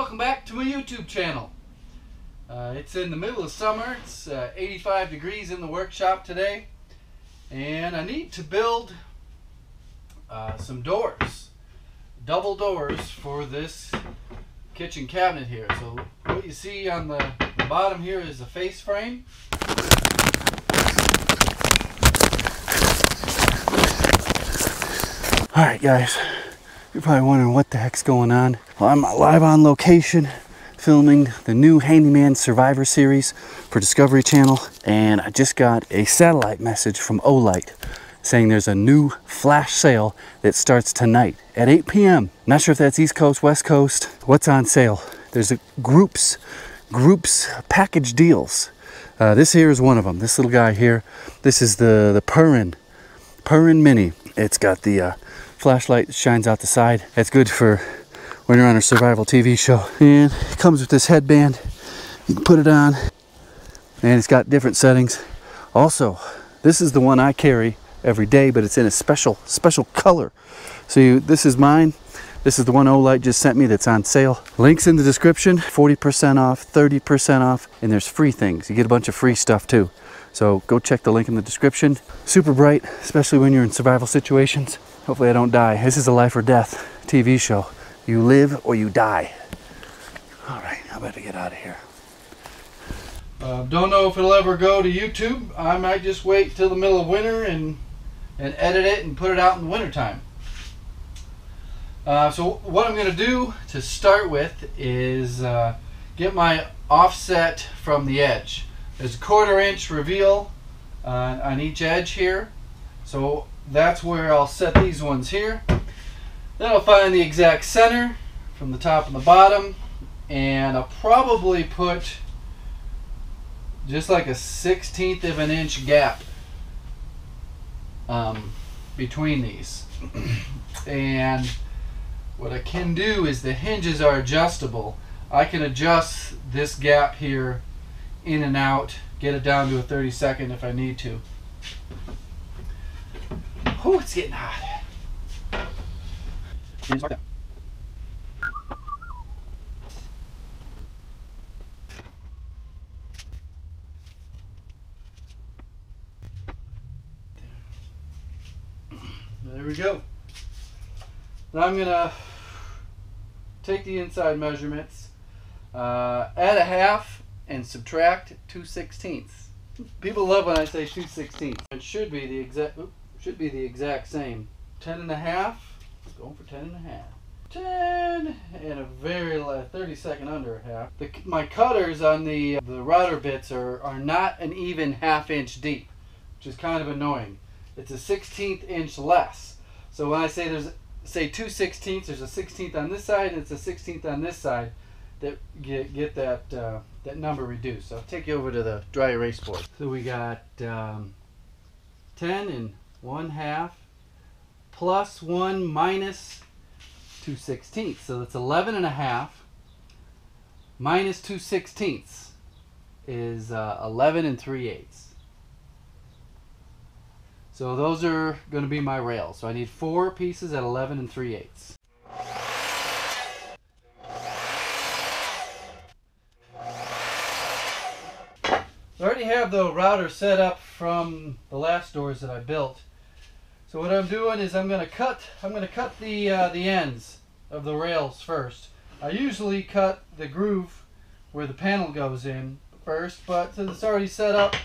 Welcome back to my YouTube channel. Uh, it's in the middle of summer. It's uh, 85 degrees in the workshop today. And I need to build uh, some doors. Double doors for this kitchen cabinet here. So what you see on the, the bottom here is a face frame. Alright guys, you're probably wondering what the heck's going on. Well, I'm live on location filming the new Handyman Survivor series for Discovery Channel and I just got a satellite message from Olight saying there's a new flash sale that starts tonight at 8 p.m. Not sure if that's East Coast, West Coast. What's on sale? There's a groups, groups package deals. Uh, this here is one of them. This little guy here. This is the the Perun, Perun Mini. It's got the uh, flashlight shines out the side. It's good for when you're on a survival TV show. And it comes with this headband. You can put it on and it's got different settings. Also, this is the one I carry every day, but it's in a special, special color. So you, this is mine. This is the one Olight just sent me that's on sale. Links in the description, 40% off, 30% off, and there's free things. You get a bunch of free stuff too. So go check the link in the description. Super bright, especially when you're in survival situations. Hopefully I don't die. This is a life or death TV show. You live or you die. All right, I better get out of here. Uh, don't know if it'll ever go to YouTube. I might just wait till the middle of winter and and edit it and put it out in the wintertime. Uh, so what I'm going to do to start with is uh, get my offset from the edge. There's a quarter inch reveal uh, on each edge here. So that's where I'll set these ones here. Then I'll find the exact center from the top and the bottom and I'll probably put just like a 16th of an inch gap um, between these. and what I can do is the hinges are adjustable. I can adjust this gap here in and out, get it down to a 30 second if I need to. Oh, it's getting hot. There we go. Now I'm gonna take the inside measurements, uh, add a half, and subtract two sixteenths. People love when I say two sixteenths. It should be the exact should be the exact same. Ten and a half. Going for ten and a half. Ten and a very light, thirty second under a half. The, my cutters on the the router bits are are not an even half inch deep, which is kind of annoying. It's a sixteenth inch less. So when I say there's say two sixteenths, there's a sixteenth on this side and it's a sixteenth on this side that get get that uh, that number reduced. So I'll take you over to the dry erase board. So we got um, ten and one half plus one minus two sixteenths. So that's eleven and a half minus two sixteenths is uh, eleven and three eighths. So those are going to be my rails. So I need four pieces at 11 and 3 eighths. I already have the router set up from the last doors that I built. So what I'm doing is I'm going to cut I'm going to cut the uh, the ends of the rails first. I usually cut the groove where the panel goes in first, but since it's already set up,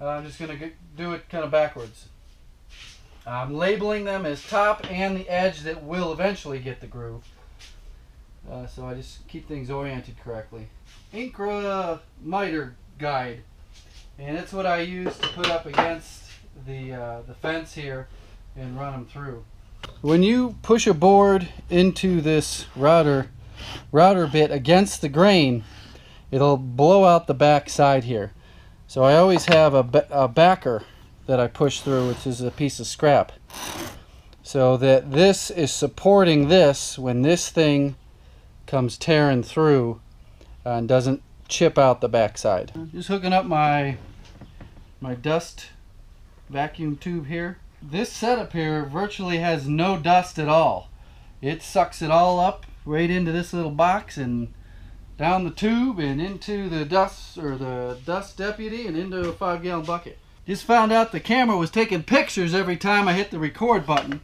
uh, I'm just going to do it kind of backwards. I'm labeling them as top and the edge that will eventually get the groove. Uh, so I just keep things oriented correctly. Incra miter guide. And it's what I use to put up against the, uh, the fence here and run them through. When you push a board into this router, router bit against the grain, it'll blow out the back side here. So I always have a, a backer that I push through, which is a piece of scrap. So that this is supporting this when this thing comes tearing through and doesn't chip out the backside. Just hooking up my my dust vacuum tube here. This setup here virtually has no dust at all. It sucks it all up right into this little box and down the tube and into the dust or the dust deputy and into a five gallon bucket. Just found out the camera was taking pictures every time I hit the record button.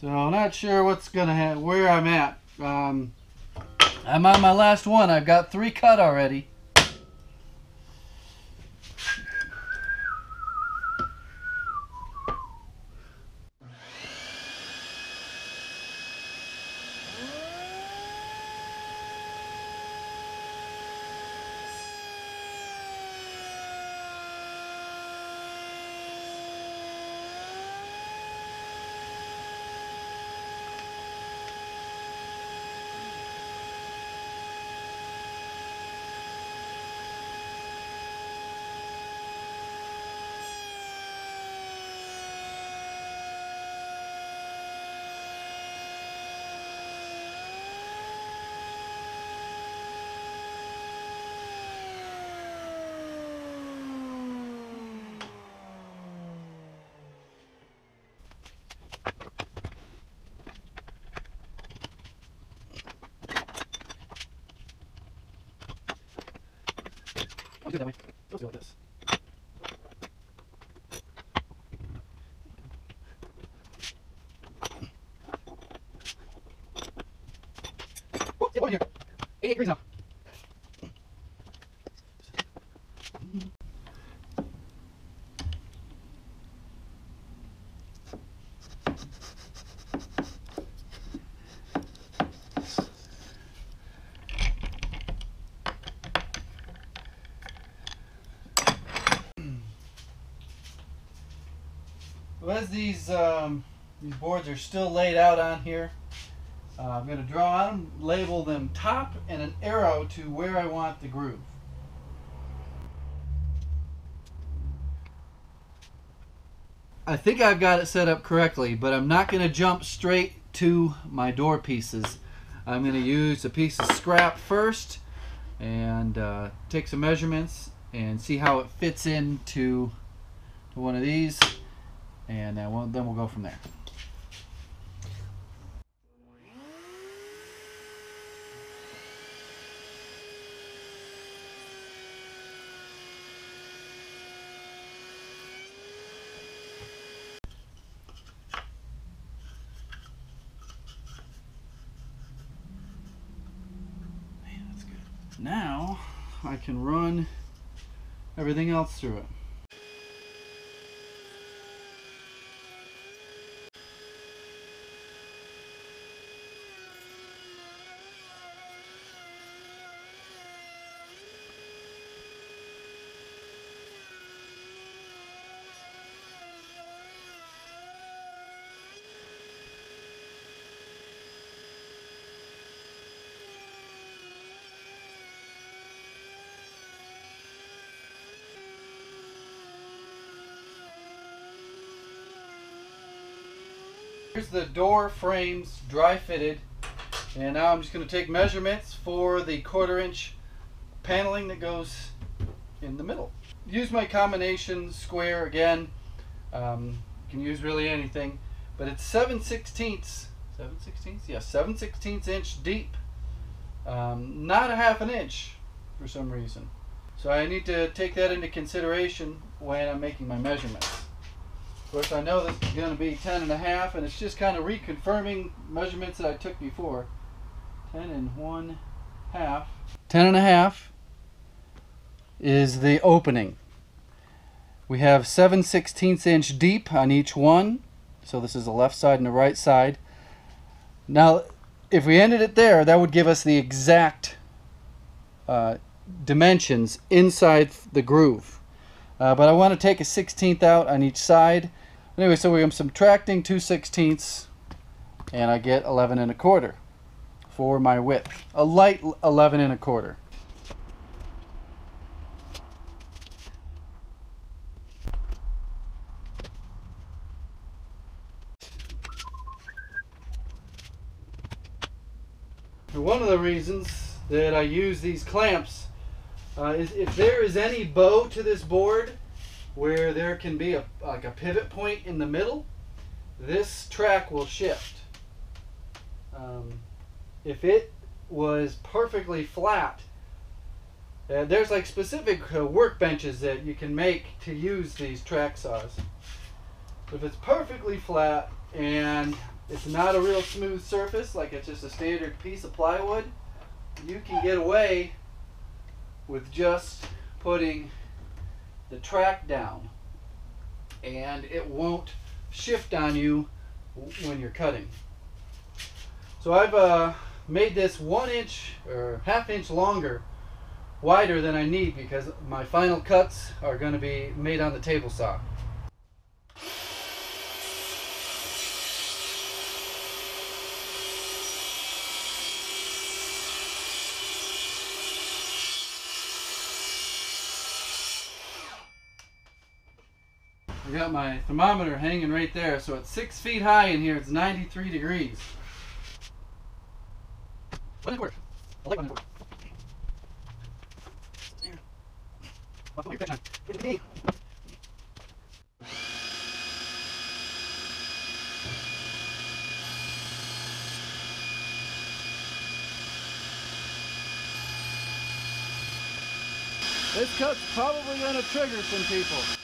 So I'm not sure what's gonna have where I'm at. Um, I'm on my last one. I've got three cut already. I'll do it that way. Let's go with this. Oh, yeah, over here. 88 degrees now. As these um, these boards are still laid out on here, uh, I'm going to draw on them, label them top, and an arrow to where I want the groove. I think I've got it set up correctly, but I'm not going to jump straight to my door pieces. I'm going to use a piece of scrap first and uh, take some measurements and see how it fits into one of these and then we'll, then we'll go from there. Man, that's good. Now I can run everything else through it. Here's the door frames dry fitted and now I'm just going to take measurements for the quarter inch paneling that goes in the middle. Use my combination square again. Um, you can use really anything but it's 7 sixteenths 7 sixteenths? Yeah, 7 sixteenths inch deep. Um, not a half an inch for some reason. So I need to take that into consideration when I'm making my measurements. Of course, I know this is going to be 10 and a half, and it's just kind of reconfirming measurements that I took before. 10 and 1 half. 10 and a half is the opening. We have 7 16ths inch deep on each one. So this is the left side and the right side. Now, if we ended it there, that would give us the exact uh, dimensions inside the groove. Uh, but I want to take a 16th out on each side. Anyway, so I'm subtracting 2 16ths and I get 11 and a quarter for my width. A light 11 and a quarter. One of the reasons that I use these clamps uh, is if there is any bow to this board where there can be a like a pivot point in the middle, this track will shift. Um, if it was perfectly flat, uh, there's like specific uh, workbenches that you can make to use these track saws. If it's perfectly flat and it's not a real smooth surface, like it's just a standard piece of plywood, you can get away with just putting the track down and it won't shift on you when you're cutting. So I've uh, made this one inch or half inch longer wider than I need because my final cuts are going to be made on the table saw. I got my thermometer hanging right there, so it's six feet high in here. It's 93 degrees. When it work? I like when it work. This cut's probably going to trigger some people.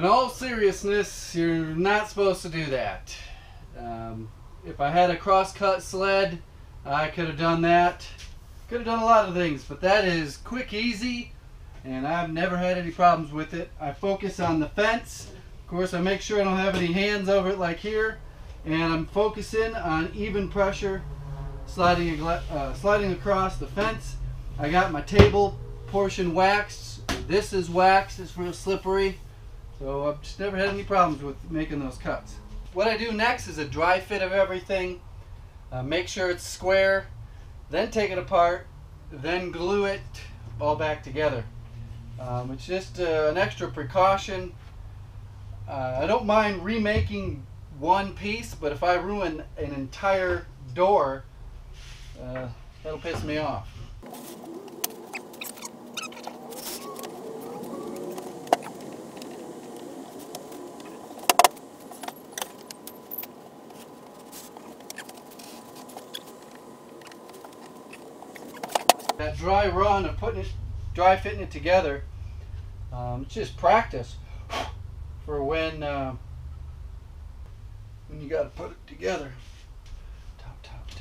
In all seriousness, you're not supposed to do that. Um, if I had a cross-cut sled, I could have done that. Could have done a lot of things, but that is quick, easy, and I've never had any problems with it. I focus on the fence. Of course, I make sure I don't have any hands over it like here, and I'm focusing on even pressure, sliding, uh, sliding across the fence. I got my table portion waxed. This is waxed. It's real slippery. So I've just never had any problems with making those cuts. What I do next is a dry fit of everything. Uh, make sure it's square, then take it apart, then glue it all back together. Um, it's just uh, an extra precaution. Uh, I don't mind remaking one piece, but if I ruin an entire door, uh, that'll piss me off. Dry run of putting it, dry fitting it together, um, it's just practice for when uh, when you got to put it together. Top, top, top.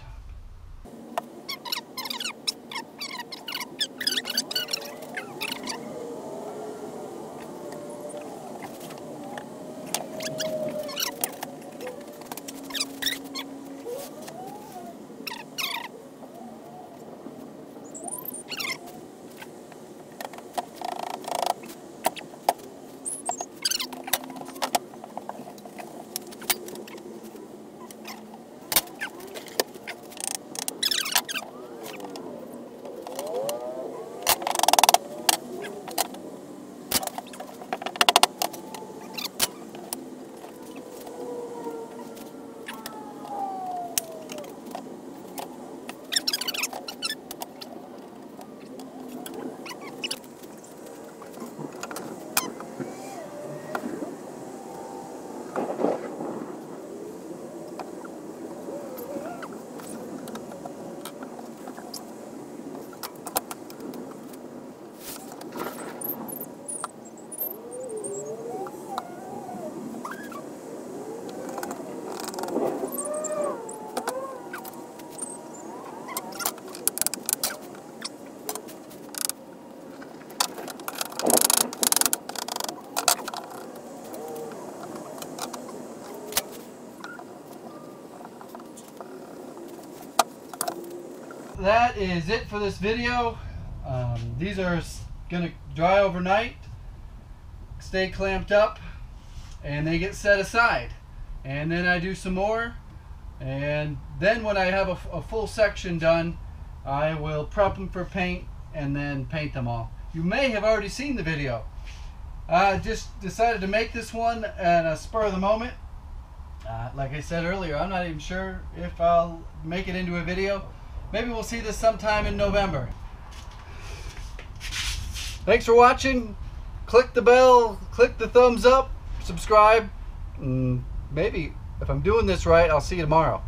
That is it for this video. Um, these are going to dry overnight, stay clamped up, and they get set aside. And then I do some more. And then when I have a, a full section done, I will prep them for paint and then paint them all. You may have already seen the video. I just decided to make this one at a spur of the moment. Uh, like I said earlier, I'm not even sure if I'll make it into a video. Maybe we'll see this sometime in November. Thanks for watching. Click the bell, click the thumbs up, subscribe. And maybe if I'm doing this right, I'll see you tomorrow.